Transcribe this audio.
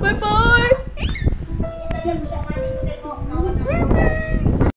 bye bye.